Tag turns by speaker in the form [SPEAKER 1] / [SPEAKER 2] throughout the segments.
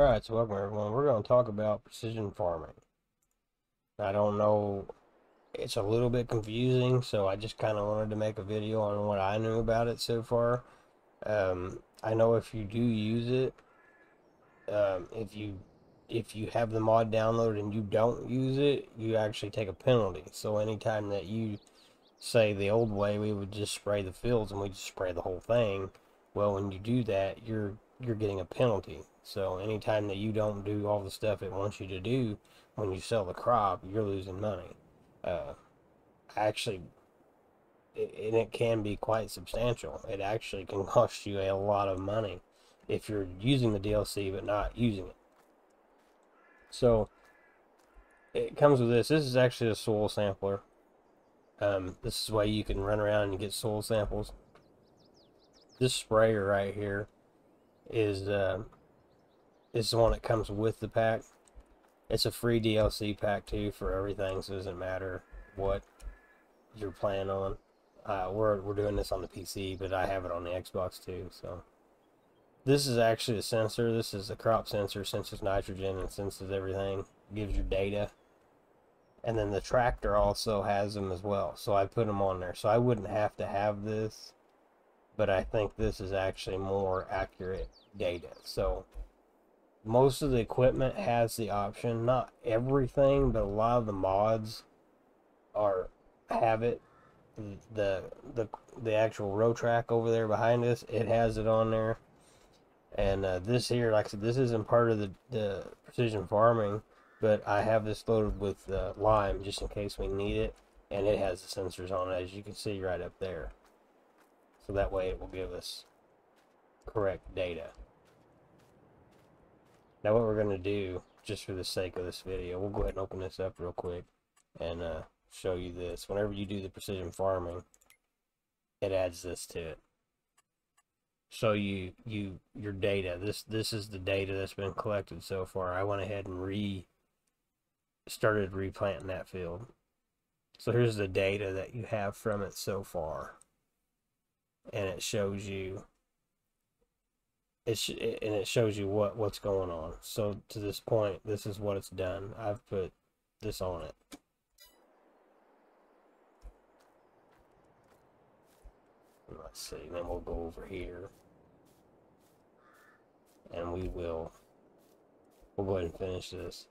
[SPEAKER 1] Alright, so welcome everyone. We're going to talk about precision farming. I don't know, it's a little bit confusing, so I just kind of wanted to make a video on what I knew about it so far. Um, I know if you do use it, um, if you if you have the mod downloaded and you don't use it, you actually take a penalty. So anytime that you say the old way, we would just spray the fields and we just spray the whole thing. Well, when you do that, you're you're getting a penalty. So anytime that you don't do all the stuff it wants you to do when you sell the crop, you're losing money. Uh, actually, it, and it can be quite substantial. It actually can cost you a lot of money if you're using the DLC but not using it. So it comes with this. This is actually a soil sampler. Um, this is why you can run around and get soil samples. This sprayer right here is uh, is the one that comes with the pack. It's a free DLC pack too for everything, so it doesn't matter what you're playing on. Uh, we're we're doing this on the PC, but I have it on the Xbox too. So this is actually a sensor. This is a crop sensor, senses nitrogen and senses everything, gives you data. And then the tractor also has them as well. So I put them on there. So I wouldn't have to have this, but I think this is actually more accurate data. So most of the equipment has the option, not everything, but a lot of the mods are have it. The the the actual Rotrak over there behind us, it has it on there. And uh, this here, like I said, this isn't part of the, the precision farming, but I have this loaded with uh, lime just in case we need it. And it has the sensors on it, as you can see right up there. So that way it will give us correct data. Now what we're going to do, just for the sake of this video, we'll go ahead and open this up real quick and uh, show you this. Whenever you do the precision farming, it adds this to it. So you you your data. This this is the data that's been collected so far. I went ahead and re started replanting that field. So here's the data that you have from it so far. And it shows you it and it shows you what what's going on. So to this point, this is what it's done. I've put this on it. Let's see. Then we'll go over here, and we will. We'll go ahead and finish this.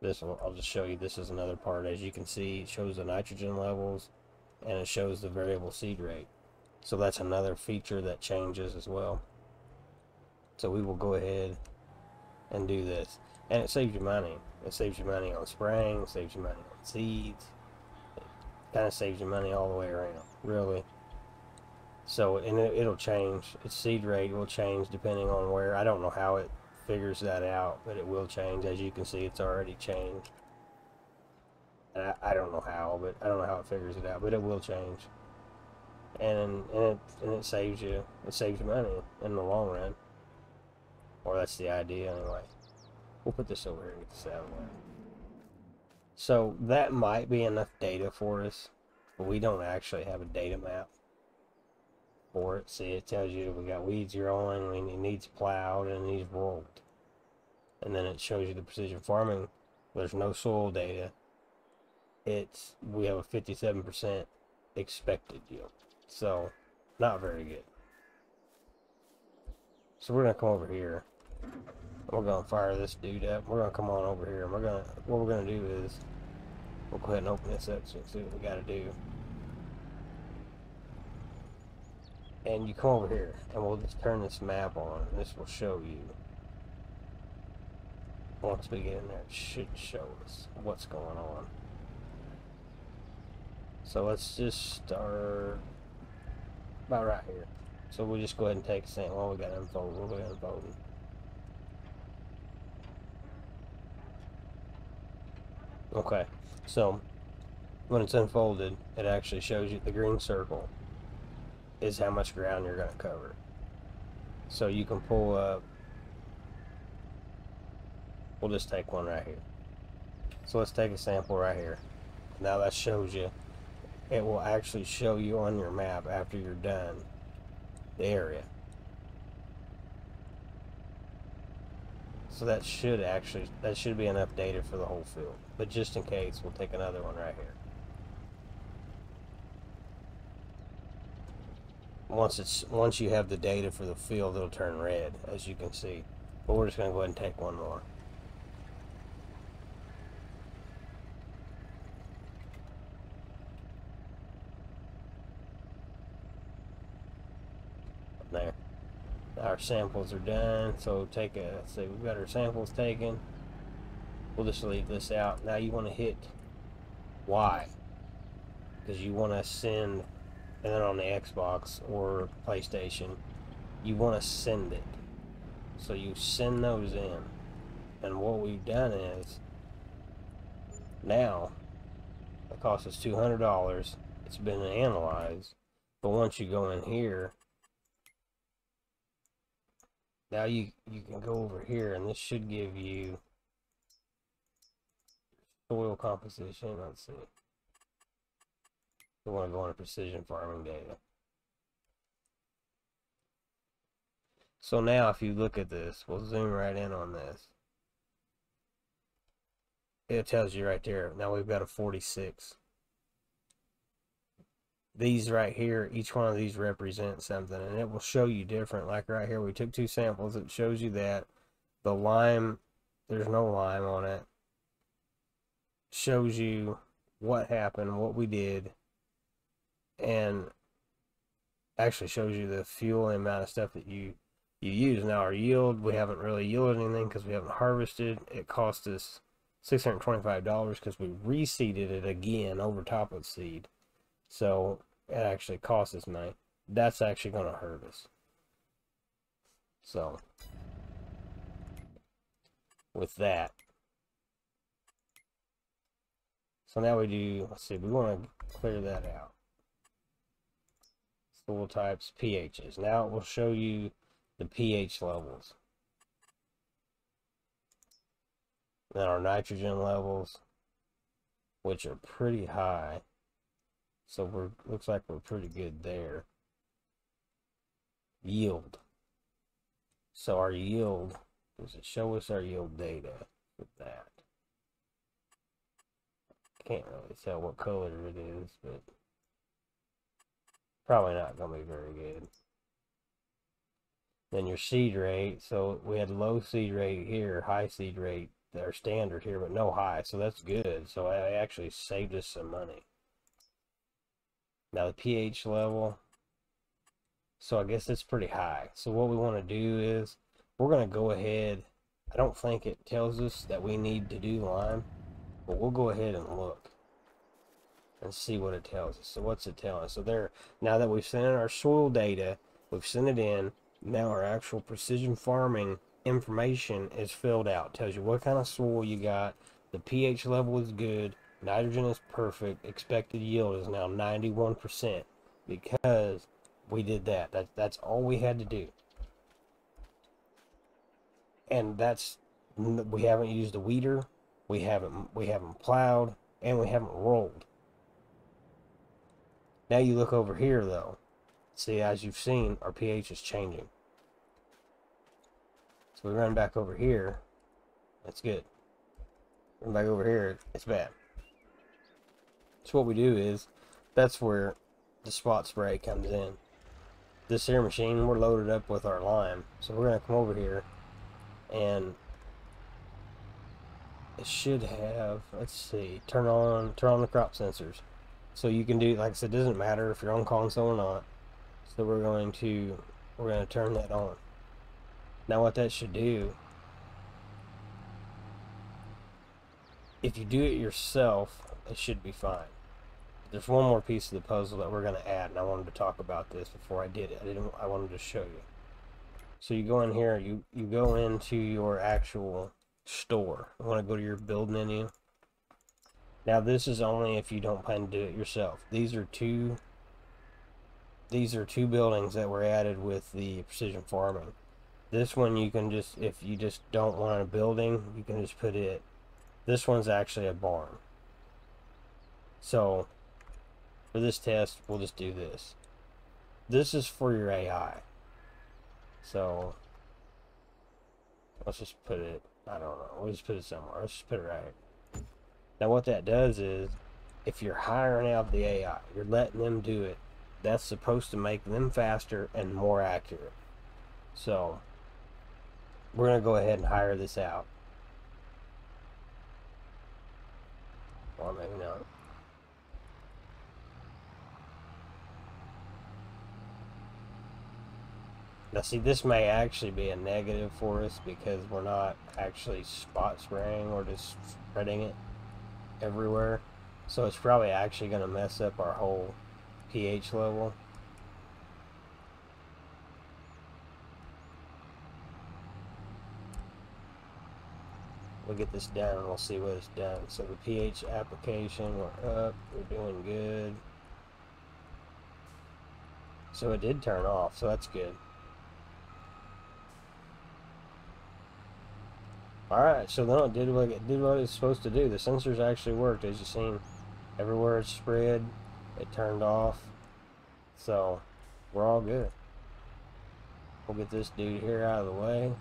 [SPEAKER 1] This one, I'll just show you. This is another part. As you can see, it shows the nitrogen levels, and it shows the variable seed rate. So that's another feature that changes as well. So we will go ahead and do this. And it saves you money. It saves you money on spraying, saves you money on seeds. It kind of saves you money all the way around, really. So, and it, will change. Its seed rate will change depending on where. I don't know how it figures that out, but it will change. As you can see, it's already changed. And I, I don't know how, but I don't know how it figures it out, but it will change. And, and it and it saves you it saves you money in the long run. Or that's the idea anyway. We'll put this over here and get this out of the way. So that might be enough data for us, but we don't actually have a data map for it. See, it tells you we got weeds growing, it needs plowed, and needs rolled. And then it shows you the precision farming. There's no soil data. It's we have a 57% expected yield. So, not very good. So we're gonna come over here. We're gonna fire this dude up. We're gonna come on over here. And we're gonna what we're gonna do is we'll go ahead and open this up so see what we gotta do. And you come over here and we'll just turn this map on this will show you once we get in there it should show us what's going on. So let's just start about right here. So we'll just go ahead and take a sample. Well, we got unfold. We'll go ahead and unfold Okay, so when it's unfolded, it actually shows you the green circle is how much ground you're going to cover. So you can pull up, we'll just take one right here. So let's take a sample right here. Now that shows you, it will actually show you on your map after you're done the area. So that should actually, that should be an updated for the whole field. But just in case, we'll take another one right here. Once it's, once you have the data for the field, it'll turn red, as you can see. But we're just going to go ahead and take one more. There our samples are done so take a let's see we've got our samples taken. We'll just leave this out. Now you want to hit Y because you want to send and then on the Xbox or PlayStation. You want to send it. So you send those in. And what we've done is now it costs us $200 it's been analyzed. But once you go in here now you, you can go over here and this should give you soil composition. Let's see. We want to go into precision farming data. So now if you look at this, we'll zoom right in on this. It tells you right there. Now we've got a 46 these right here, each one of these represents something, and it will show you different. Like right here, we took two samples. It shows you that the lime, there's no lime on it. Shows you what happened, what we did, and actually shows you the fuel and amount of stuff that you you use. Now our yield, we haven't really yielded anything because we haven't harvested. It cost us $625 because we reseeded it again over top of seed. So it actually costs us money. That's actually going to hurt us. So, with that. So now we do, let's see, we want to clear that out. Soil types, pHs. Now it will show you the pH levels. Then our nitrogen levels, which are pretty high. So we're looks like we're pretty good there. Yield. So our yield, does it show us our yield data with that? Can't really tell what color it is, but probably not going to be very good. Then your seed rate, so we had low seed rate here, high seed rate, they're standard here, but no high, so that's good. So I actually saved us some money. Now the pH level, so I guess it's pretty high. So what we want to do is, we're going to go ahead, I don't think it tells us that we need to do lime, but we'll go ahead and look and see what it tells us. So what's it telling us? So there, now that we've sent in our soil data, we've sent it in, now our actual precision farming information is filled out. tells you what kind of soil you got, the pH level is good, Nitrogen is perfect. Expected yield is now 91% because we did that. that. That's all we had to do. And that's we haven't used a weeder, we haven't we haven't plowed, and we haven't rolled. Now you look over here though. See, as you've seen, our pH is changing. So we run back over here. That's good. Run back over here. It's bad. So what we do is, that's where the spot spray comes in. This here machine, we're loaded up with our lime. So we're going to come over here and it should have, let's see, turn on, turn on the crop sensors. So you can do, like I said, it doesn't matter if you're on console or not. So we're going to, we're going to turn that on. Now what that should do, if you do it yourself, it should be fine. There's one more piece of the puzzle that we're going to add, and I wanted to talk about this before I did it. I didn't. I wanted to show you. So you go in here, you you go into your actual store. You want to go to your build menu. Now this is only if you don't plan to do it yourself. These are two. These are two buildings that were added with the precision farming. This one you can just, if you just don't want a building, you can just put it. This one's actually a barn. So, for this test, we'll just do this. This is for your AI. So, Let's just put it, I don't know, we'll just put it somewhere. Let's just put it right. Now what that does is, if you're hiring out the AI, you're letting them do it, that's supposed to make them faster and more accurate. So, we're going to go ahead and hire this out. Or maybe not. Now see, this may actually be a negative for us because we're not actually spot spraying, or just spreading it everywhere. So it's probably actually going to mess up our whole pH level. We'll get this done and we'll see what it's done. So the pH application, we're up, we're doing good. So it did turn off, so that's good. Alright, so then it did what it did what it's supposed to do. The sensors actually worked, as you've seen. Everywhere it spread, it turned off. So, we're all good. We'll get this dude here out of the way.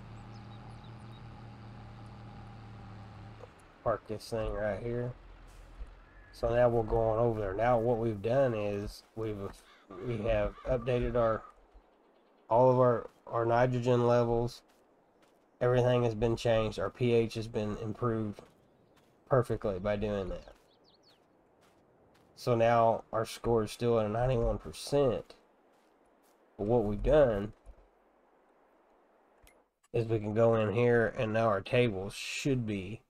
[SPEAKER 1] Park this thing right here. So now we're going over there. Now what we've done is we've we have updated our all of our our nitrogen levels everything has been changed. Our pH has been improved perfectly by doing that. So now our score is still at a 91%. But what we've done is we can go in here and now our tables should be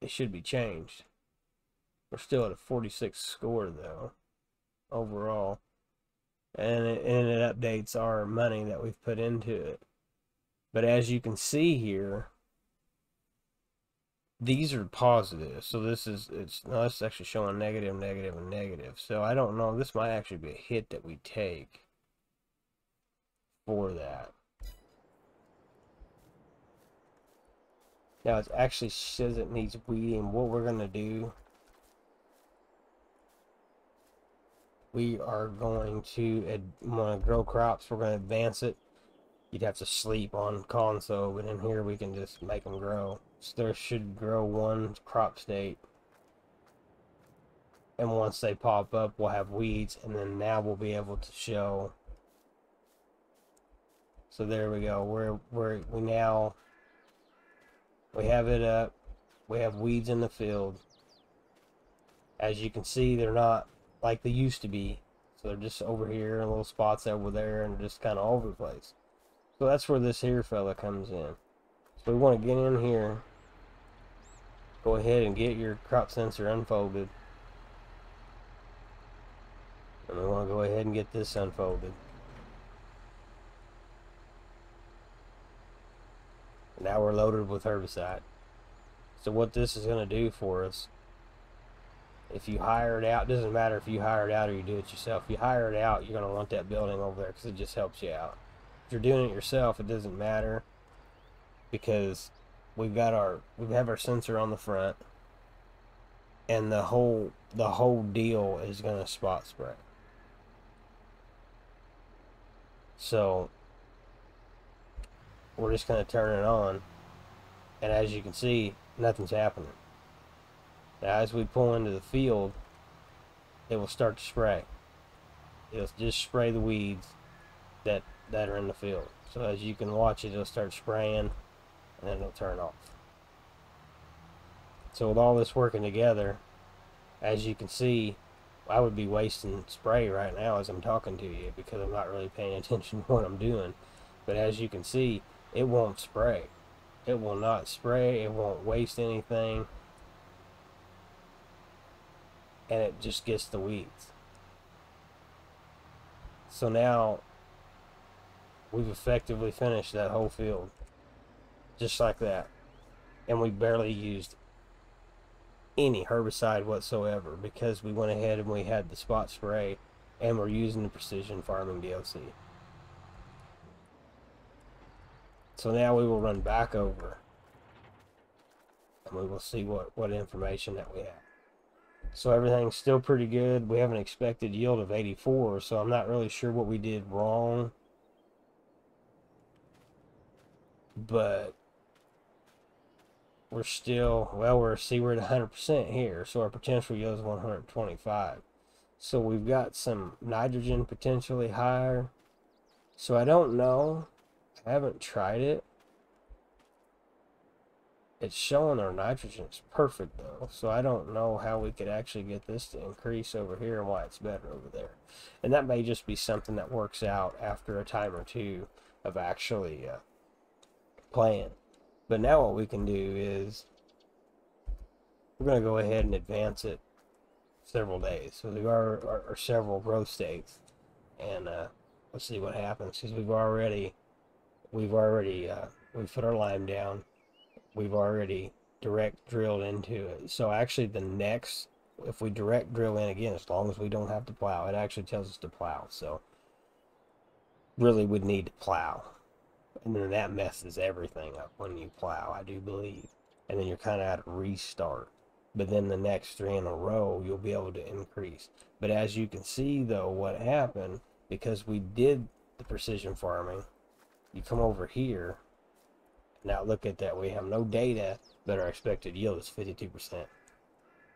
[SPEAKER 1] it should be changed. We're still at a 46 score though overall and it, and it updates our money that we've put into it. But as you can see here, these are positive. So this is, it's, no, it's actually showing negative, negative, and negative. So I don't know, this might actually be a hit that we take for that. Now it actually says it needs weeding. What we're going to do we are going to want to grow crops. We're going to advance it. You'd have to sleep on console, but in here we can just make them grow. So there should grow one crop state. And once they pop up, we'll have weeds, and then now we'll be able to show. So there we go. We're, we're, we now, we have it up. We have weeds in the field. As you can see, they're not like they used to be. So they're just over here little spots over there and just kind of all over the place. So that's where this here fella comes in. So we want to get in here. Go ahead and get your crop sensor unfolded. And we want to go ahead and get this unfolded. Now we're loaded with herbicide. So what this is going to do for us if you hire it out, doesn't matter if you hire it out or you do it yourself. If you hire it out, you're going to want that building over there because it just helps you out. If you're doing it yourself, it doesn't matter because we've got our we have our sensor on the front, and the whole the whole deal is going to spot spray. So we're just going to turn it on, and as you can see, nothing's happening. Now as we pull into the field, it will start to spray. It'll just spray the weeds that, that are in the field. So as you can watch it, it'll start spraying and then it'll turn off. So with all this working together, as you can see, I would be wasting spray right now as I'm talking to you because I'm not really paying attention to what I'm doing. But as you can see, it won't spray. It will not spray. It won't waste anything and it just gets the weeds. So now we've effectively finished that whole field just like that. And we barely used any herbicide whatsoever because we went ahead and we had the spot spray and we're using the precision farming DLC. So now we will run back over and we will see what, what information that we have. So everything's still pretty good. We have an expected yield of 84, so I'm not really sure what we did wrong. but we're still well we're see we're at 100% here so our potential yield is 125 so we've got some nitrogen potentially higher so I don't know I haven't tried it it's showing our nitrogen is perfect though so I don't know how we could actually get this to increase over here and why it's better over there and that may just be something that works out after a time or two of actually uh, playing but now what we can do is we're going to go ahead and advance it several days. So there are, are, are several growth states. And uh, let's see what happens because we've already, we've already, uh, we've put our lime down. We've already direct drilled into it. So actually the next, if we direct drill in again, as long as we don't have to plow, it actually tells us to plow. So really would need to plow and then that messes everything up when you plow, I do believe. And then you're kind of at a restart. But then the next three in a row, you'll be able to increase. But as you can see, though, what happened, because we did the precision farming, you come over here. Now look at that. We have no data, but our expected yield is 52%.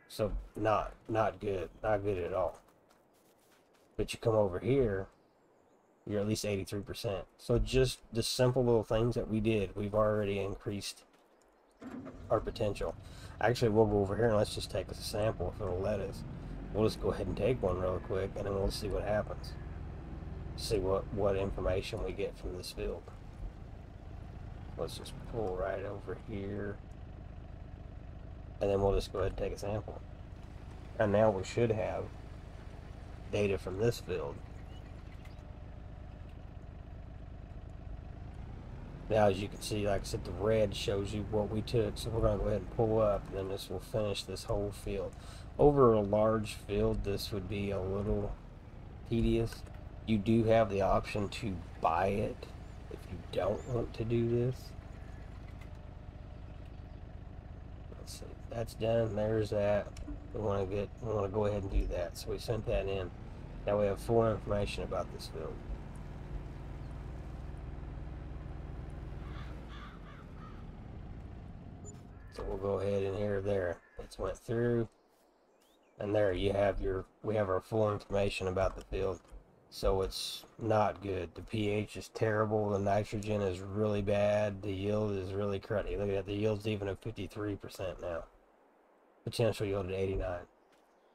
[SPEAKER 1] So not not good. Not good at all. But you come over here, you're at least 83%. So just the simple little things that we did, we've already increased our potential. Actually, we'll go over here and let's just take a sample if it'll let us. We'll just go ahead and take one real quick and then we'll see what happens. See what, what information we get from this field. Let's just pull right over here. And then we'll just go ahead and take a sample. And now we should have data from this field. Now, as you can see, like I said, the red shows you what we took. So we're going to go ahead and pull up, and then this will finish this whole field. Over a large field, this would be a little tedious. You do have the option to buy it if you don't want to do this. Let's see, that's done. There's that. We want to get, we want to go ahead and do that. So we sent that in. Now we have full information about this field. So we'll go ahead and here, there. It's went through. And there you have your, we have our full information about the field. So it's not good. The pH is terrible. The nitrogen is really bad. The yield is really cruddy. Look at that. The yield's even at 53% now. Potential yield at 89.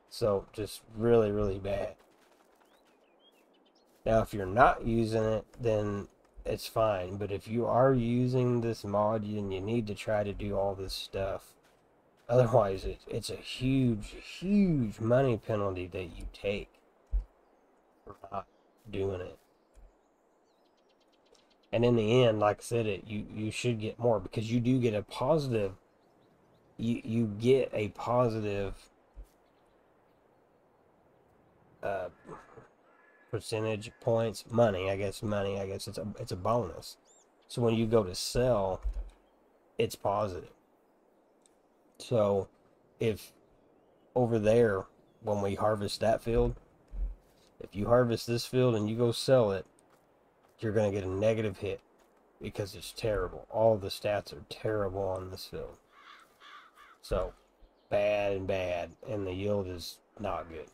[SPEAKER 1] So just really, really bad. Now, if you're not using it, then it's fine. But if you are using this mod, and you need to try to do all this stuff. Otherwise, it, it's a huge, huge money penalty that you take for not doing it. And in the end, like I said, it you you should get more because you do get a positive. You you get a positive. Uh, percentage points money i guess money i guess it's a it's a bonus so when you go to sell it's positive so if over there when we harvest that field if you harvest this field and you go sell it you're going to get a negative hit because it's terrible all the stats are terrible on this field so bad and bad and the yield is not good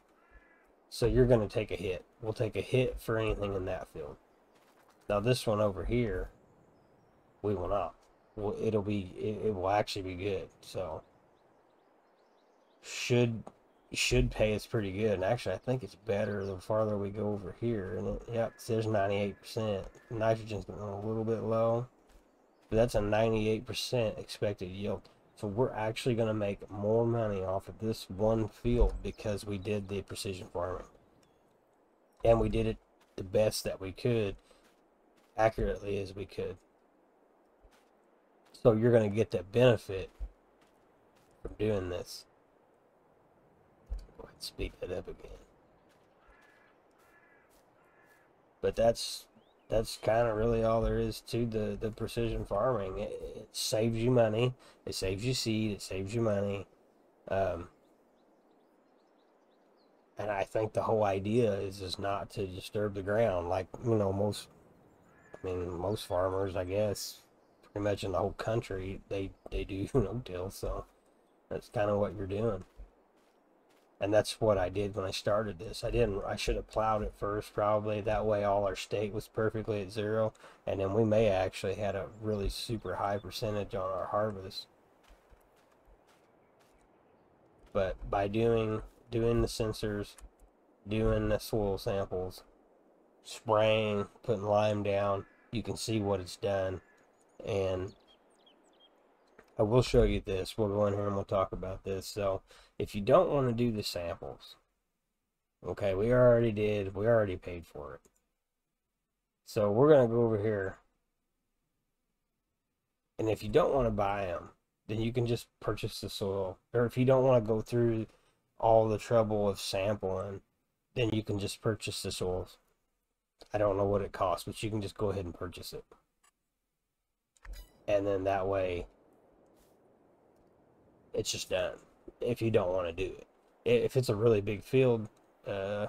[SPEAKER 1] so you're going to take a hit. We'll take a hit for anything in that field. Now this one over here, we will not. Well, it'll be, it, it will actually be good. So should should pay us pretty good. And actually, I think it's better the farther we go over here. And it, yep, it says 98%. Nitrogen's a little bit low, but that's a 98% expected yield. So we're actually going to make more money off of this one field because we did the precision farming. And we did it the best that we could, accurately as we could. So you're going to get that benefit from doing this. Speak that up again. But that's that's kind of really all there is to the, the precision farming. It, it, saves you money. It saves you seed. It saves you money. Um, and I think the whole idea is is not to disturb the ground. Like, you know, most, I mean, most farmers, I guess, pretty much in the whole country they they do no-till. So that's kind of what you're doing. And that's what I did when I started this. I didn't. I should have plowed it first, probably. That way, all our state was perfectly at zero, and then we may actually had a really super high percentage on our harvest. But by doing doing the sensors, doing the soil samples, spraying, putting lime down, you can see what it's done. And I will show you this. We'll go in here and we'll talk about this. So if you don't want to do the samples, okay, we already did. We already paid for it. So we're going to go over here. And if you don't want to buy them, then you can just purchase the soil. Or if you don't want to go through all the trouble of sampling, then you can just purchase the soils. I don't know what it costs, but you can just go ahead and purchase it. And then that way, it's just done. If you don't want to do it. If it's a really big field, uh,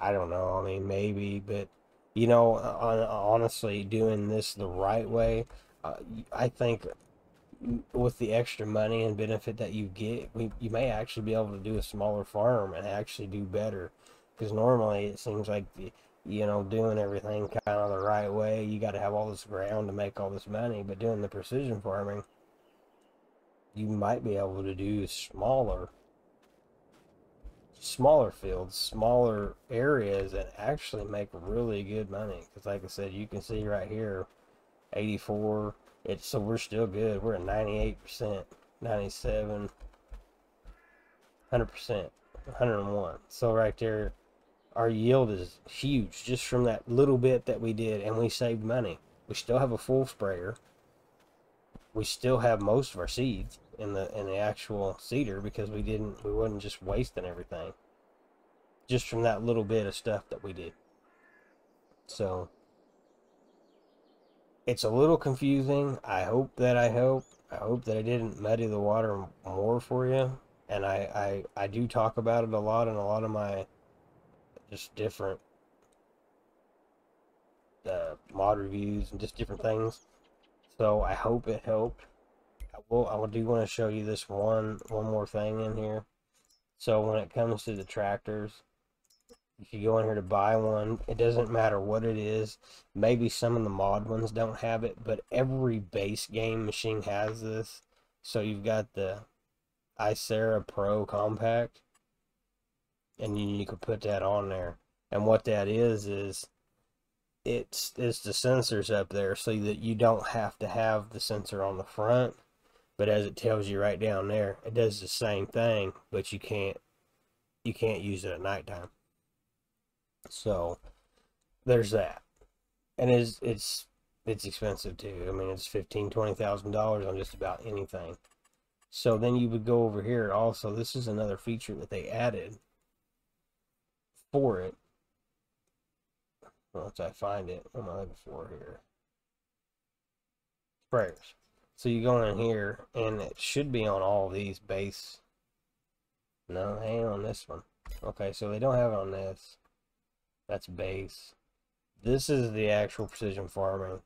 [SPEAKER 1] I don't know. I mean, maybe, but you know, honestly, doing this the right way, uh, I think with the extra money and benefit that you get, you may actually be able to do a smaller farm and actually do better. Because normally it seems like, the, you know, doing everything kind of the right way, you got to have all this ground to make all this money. But doing the precision farming, you might be able to do smaller, smaller fields, smaller areas, and actually make really good money. Because like I said, you can see right here, 84 it's so we're still good. We're at 98%, 97, 100%, 101. So right there, our yield is huge just from that little bit that we did, and we saved money. We still have a full sprayer. We still have most of our seeds in the in the actual seeder because we didn't we wasn't just wasting everything. Just from that little bit of stuff that we did. So it's a little confusing. I hope that I hope I hope that I didn't muddy the water more for you. And I, I, I do talk about it a lot in a lot of my just different uh, mod reviews and just different things. So I hope it helped. I will I do want to show you this one one more thing in here. So when it comes to the tractors, if you go in here to buy one, it doesn't matter what it is. Maybe some of the mod ones don't have it, but every base game machine has this. So you've got the Isaria Pro Compact, and you, you can put that on there. And what that is is it's it's the sensors up there so that you don't have to have the sensor on the front but as it tells you right down there it does the same thing but you can't you can't use it at nighttime so there's that. And it's it's it's expensive too. I mean it's fifteen, twenty thousand dollars on just about anything. So then you would go over here also. This is another feature that they added for it. Once I find it, what am I looking for here? Sprayers. So you go in here, and it should be on all these base. No, hang on this one. Okay, so they don't have it on this. That's base. This is the actual precision farming.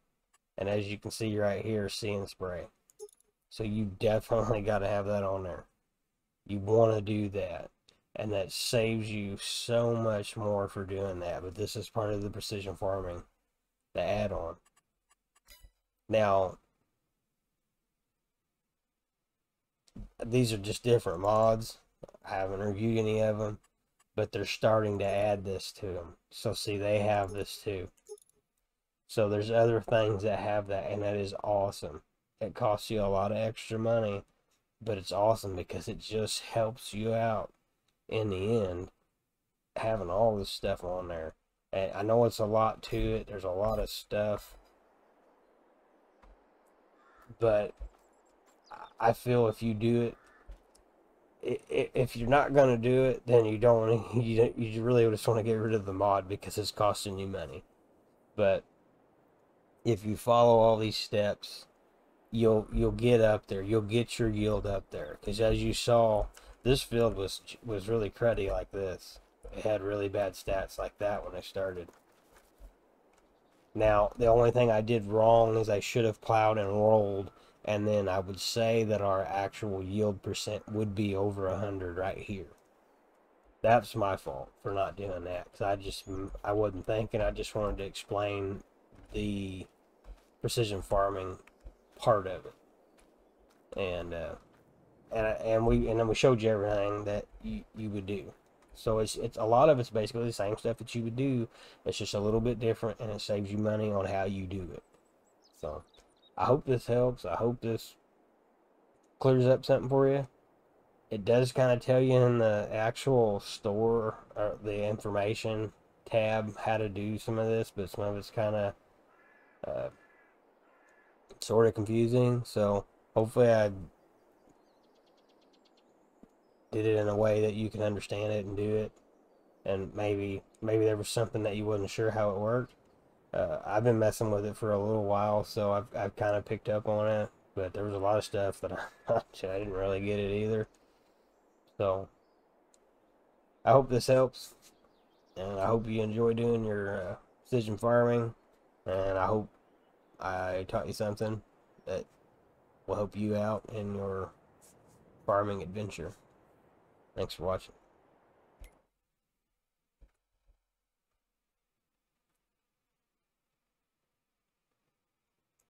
[SPEAKER 1] And as you can see right here, see and spray. So you definitely got to have that on there. You want to do that. And that saves you so much more for doing that. But this is part of the precision farming, the add-on. Now, these are just different mods. I haven't reviewed any of them but they're starting to add this to them. So see, they have this too. So there's other things that have that, and that is awesome. It costs you a lot of extra money, but it's awesome because it just helps you out in the end, having all this stuff on there. And I know it's a lot to it. There's a lot of stuff, but I feel if you do it if you're not going to do it, then you don't you you really just want to get rid of the mod because it's costing you money. But if you follow all these steps, you'll you'll get up there. You'll get your yield up there because as you saw, this field was was really cruddy like this. It had really bad stats like that when I started. Now, the only thing I did wrong is I should have plowed and rolled, and then I would say that our actual yield percent would be over 100 right here. That's my fault for not doing that, because I just, I wasn't thinking, I just wanted to explain the precision farming part of it. And, uh, and, and we, and then we showed you everything that you, you would do. So it's it's a lot of it's basically the same stuff that you would do. It's just a little bit different, and it saves you money on how you do it. So I hope this helps. I hope this clears up something for you. It does kind of tell you in the actual store or the information tab how to do some of this, but some of it's kind of uh, sort of confusing. So hopefully I did it in a way that you can understand it and do it. And maybe maybe there was something that you wasn't sure how it worked. Uh, I've been messing with it for a little while, so I've I've kind of picked up on it. But there was a lot of stuff that I, I didn't really get it either. So I hope this helps, and I hope you enjoy doing your uh, precision farming. And I hope I taught you something that will help you out in your farming adventure. Thanks for watching.